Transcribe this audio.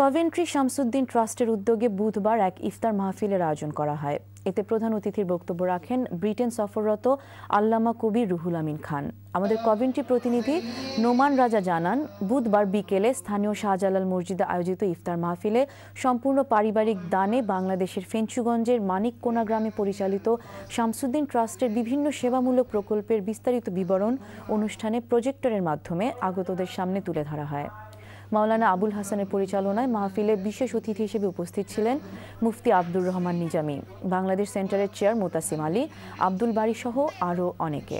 Coventry Shamsuddin ট্রাস্টের উদ্যোগে বুধবার এক ইফতার মাহফিলের আয়োজন করা হয়। এতে প্রধান অতিথির বক্তব্য রাখেন ব্রিটেন সফররত আল্লামা কবির রুহুল আমিন খান। আমাদের কভেন্ট্রি প্রতিনিধি নোমান রাজা জানান, বুধবার বিকেলে স্থানীয় শাহজালাল মসজিদে আয়োজিত ইফতার মাহফিলে সম্পূর্ণ পারিবারিক দানে বাংলাদেশের ফেঞ্চুগঞ্জের মানিককোনা গ্রামে পরিচালিত শামসুদ্দিন ট্রাস্টের বিভিন্ন সেবামূলক প্রকল্পের বিস্তারিত বিবরণ অনুষ্ঠানে প্রজেক্টরের মাধ্যমে আগতদের সামনে তুলে ধরা হয়। মাওলানা আবুল হাসানের পরিচালনায় মাহফিলে বিশেষ অতিথি হিসেবে উপস্থিত ছিলেন মুফতি আব্দুর রহমান নিজামি। বাংলাদেশ সেন্টারের চেয়ার মোতাসিম আলী, আব্দুল বাড়ি সহ আরও অনেকে।